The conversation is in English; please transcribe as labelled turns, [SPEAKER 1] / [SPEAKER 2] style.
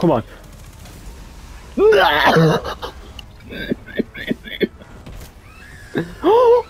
[SPEAKER 1] Come on.